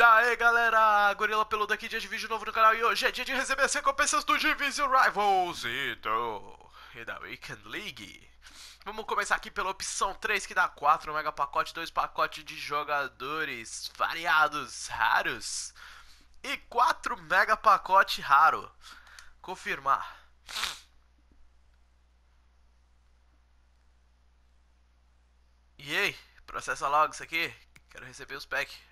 E aí galera, Gorila Peludo aqui, dia de vídeo novo no canal e hoje é dia de receber as recompensas do Division Rivals e, do, e da Weekend League. Vamos começar aqui pela opção 3 que dá 4 mega pacote, 2 pacotes de jogadores variados, raros e 4 mega pacote raro. Confirmar. E aí, processa logo isso aqui, quero receber os packs.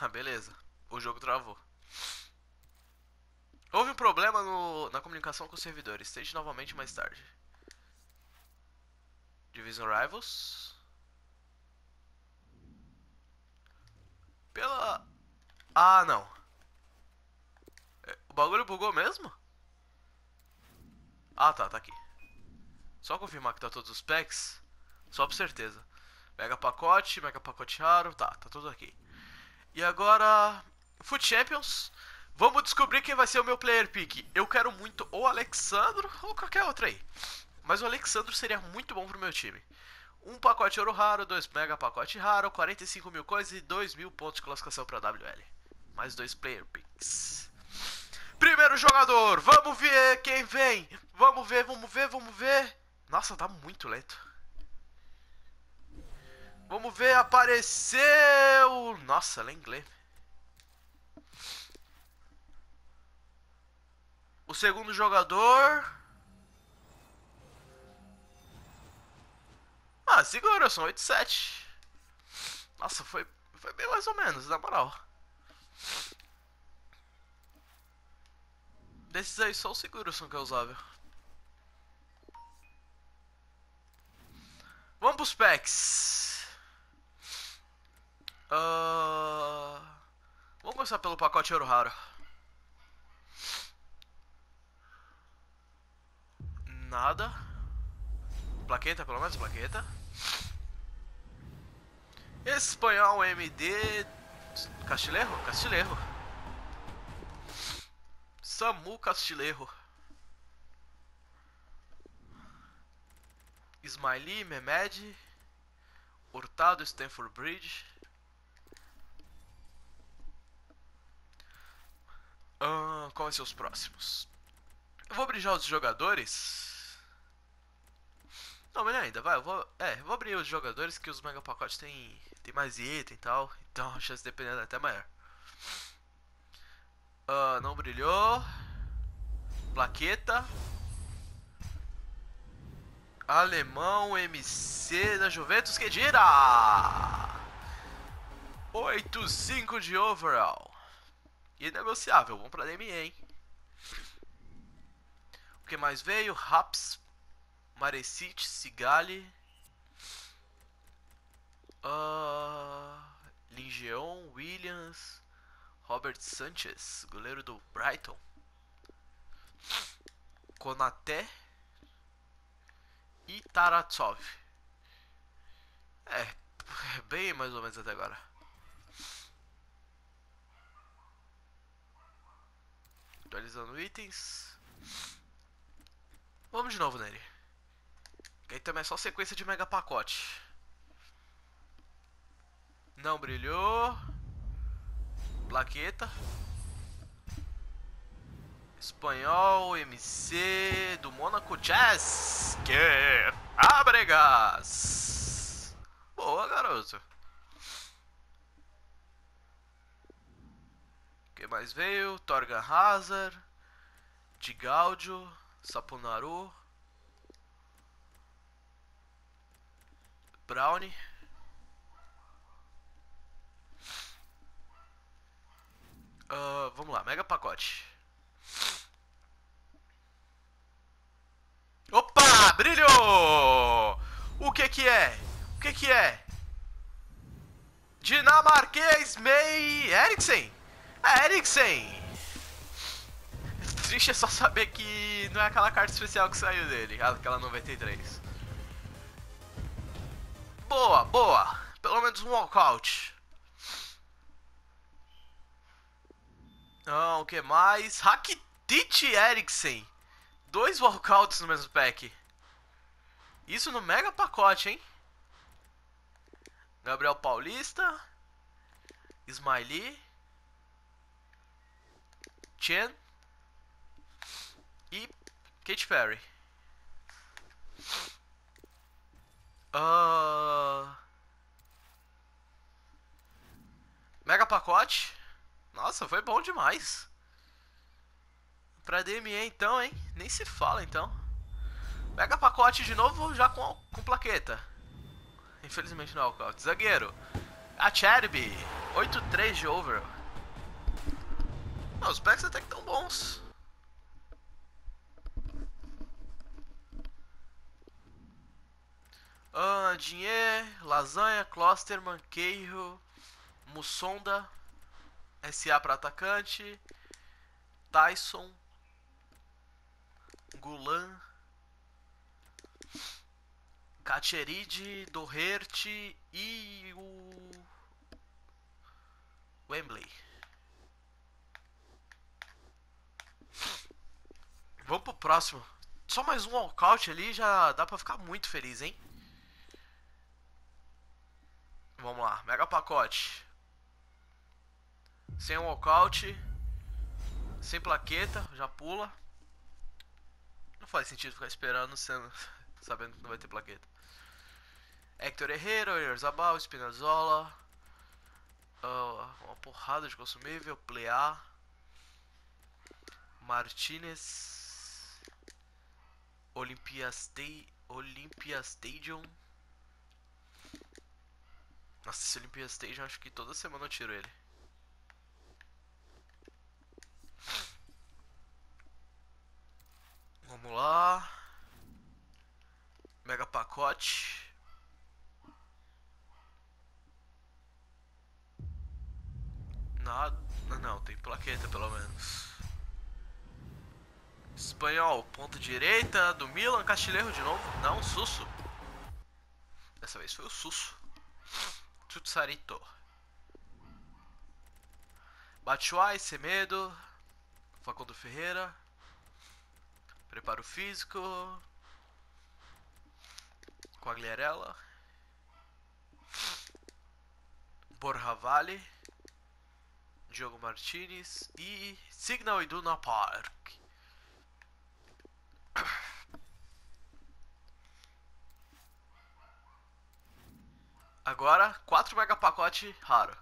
Ah, beleza. O jogo travou. Houve um problema no, na comunicação com os servidores. Tente novamente mais tarde. Division Rivals. Pela... Ah, não. É, o bagulho bugou mesmo? Ah, tá, tá aqui. Só confirmar que tá todos os packs. Só por certeza. Mega pacote, mega pacote raro. Tá, tá tudo aqui. E agora, Foot Champions. Vamos descobrir quem vai ser o meu player pick. Eu quero muito ou Alexandro ou qualquer outro aí. Mas o Alexandro seria muito bom pro meu time. Um pacote ouro raro, dois mega pacote raro, 45 mil coisas e 2 mil pontos de classificação para WL. Mais dois player picks. Primeiro jogador, vamos ver quem vem. Vamos ver, vamos ver, vamos ver. Nossa, tá muito lento. Vamos ver, apareceu. Nossa, Lenglet. O segundo jogador. Ah, segura, são 8-7. Nossa, foi, foi bem mais ou menos, na moral. Desses aí, só o Sigurdsson que é usável. Vamos pros packs. Uh... Vamos começar pelo pacote Ouro Raro. Nada. Plaqueta, pelo menos, plaqueta. Espanhol MD. Castilheiro? Castilheiro. Samu Castilheiro. Smiley, Mehmed. Hurtado, Stanford Bridge. Uh, quais são os próximos? Eu vou abrir já os jogadores. Não, melhor ainda, vai, eu vou. É, eu vou abrir os jogadores que os mega pacotes tem, tem mais item e tal. Então a chance de depender é até maior. Uh, não brilhou. Plaqueta. Alemão MC da Juventus que gira! 8-5 de overall. Negociável, vamos pra DME, hein? O que mais veio? Raps, Maresic, Sigali, uh, Lingeon, Williams, Robert Sanchez, goleiro do Brighton, Konaté e Taratsov. É, bem mais ou menos até agora. Atualizando itens. Vamos de novo nele. Que aí também é só sequência de mega pacote. Não brilhou. Plaqueta. Espanhol, MC do Monaco Jazz. Que Abregas. Boa, garoto. Que mais veio? Torga Hazard, de Gaudio, Saponaru, Brownie. Uh, vamos lá, mega pacote. Opa, brilhou! O que que é? O que que é? Dinamarquês May Eriksen. É, Eriksen! Triste é só saber que não é aquela carta especial que saiu dele, aquela 93. Boa, boa! Pelo menos um walkout. Não, o que mais? Rakitic Eriksen. Dois walkouts no mesmo pack. Isso no mega pacote, hein? Gabriel Paulista. Smiley. Chen. E Katy Perry. Uh... Mega pacote. Nossa, foi bom demais. Pra DME então, hein? Nem se fala então. Mega pacote de novo já com, com plaqueta. Infelizmente não é o Zagueiro. A Cherby. 8-3 de over. Não, os packs até que tão bons. Ah, Dinheiro, Lasanha, Klosterman, Queiro, Mussonda, SA para atacante, Tyson, Gulan, Kacheride, Doherty e o Wembley. Vamos pro próximo. Só mais um walkout ali já dá pra ficar muito feliz, hein? Vamos lá, mega pacote. Sem walkout. Sem plaqueta, já pula. Não faz sentido ficar esperando sendo, sabendo que não vai ter plaqueta. Hector Herrera, Erzabal, Spinazzola. Uh, uma porrada de consumível. Plea. Martinez. Olympia, Sta Olympia Stadium. Nossa, esse Olympia Stadium acho que toda semana eu tiro ele. Vamos lá. Mega pacote. Nada. Não, tem plaqueta pelo menos. Espanhol, ponta direita do Milan, Castilheiro de novo. Não, Susso. Dessa vez foi o Susso. Tutsarito. Batshuayi, Semedo. Facundo Ferreira. Preparo físico. Quagliarella. Borja Vale. Diogo Martinez. E Signal Iduna Park. Agora, 4 mega pacote raro.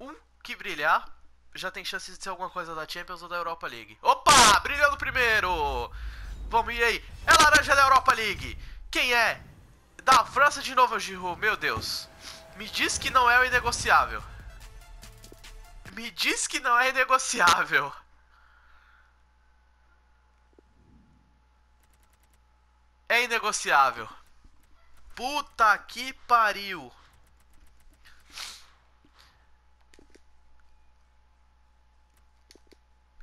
Um que brilhar já tem chance de ser alguma coisa da Champions ou da Europa League. Opa! Brilhando primeiro! Vamos, e aí? É laranja da Europa League! Quem é? Da França de novo, Giroud. Meu Deus. Me diz que não é o inegociável. Me diz que não é inegociável. É inegociável. Puta que pariu.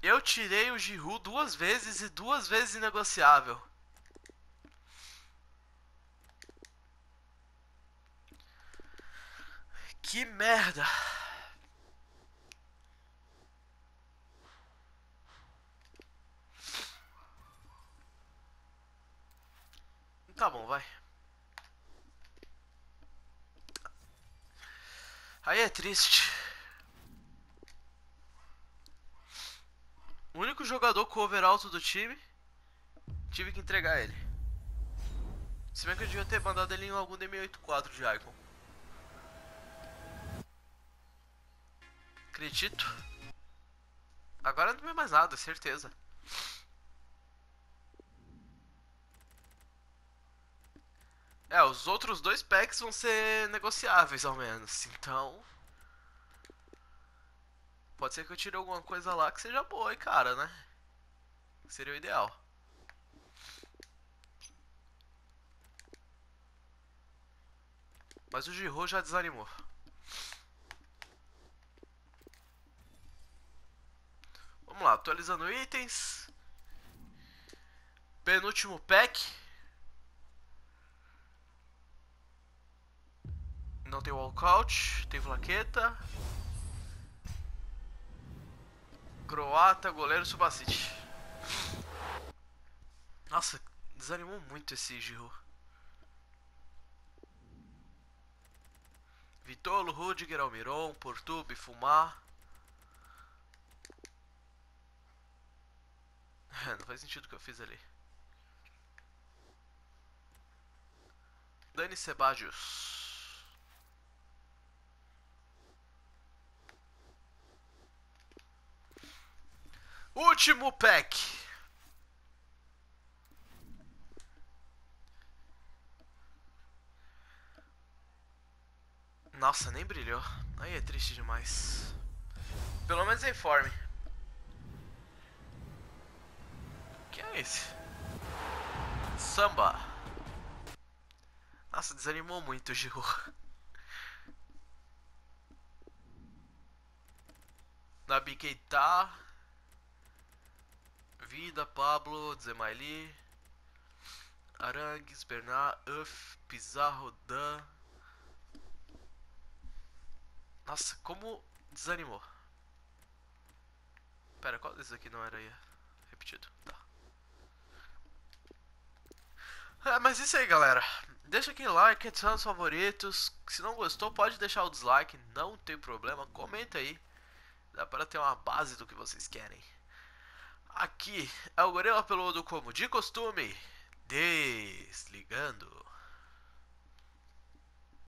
Eu tirei o Giroud duas vezes e duas vezes inegociável. Que merda. Tá bom, vai. Aí é triste. O único jogador com over alto do time, tive que entregar ele. Se bem que eu devia ter mandado ele em algum DM84 de Icon. Acredito. Agora não vem mais nada, certeza. É, os outros dois packs vão ser negociáveis ao menos, então. Pode ser que eu tire alguma coisa lá que seja boa, hein, cara, né? Seria o ideal. Mas o Giroud já desanimou. Vamos lá, atualizando itens. Penúltimo pack. Não tem walkout, tem plaqueta. Croata, goleiro Subacite. Nossa, desanimou muito esse Giroud. Vitolo, Rudiger, Almiron, Portube, Fumar. Não faz sentido o que eu fiz ali. Dani Sebadios. Último pack. Nossa, nem brilhou. Aí é triste demais. Pelo menos é informe. Quem é esse? Samba. Nossa, desanimou muito o Giroud. Nabi Keita. Vida, Pablo, Zemaili. Arangues, Bernard, Uff, Pizarro, Dan. Nossa, como desanimou. Pera, qual desses aqui não era aí? Repetido, tá. É, mas isso aí, galera. Deixa aquele like, adiciona os favoritos. Se não gostou, pode deixar o dislike, não tem problema. Comenta aí. Dá para ter uma base do que vocês querem. Aqui é o Gorila Peludo como de costume. Desligando.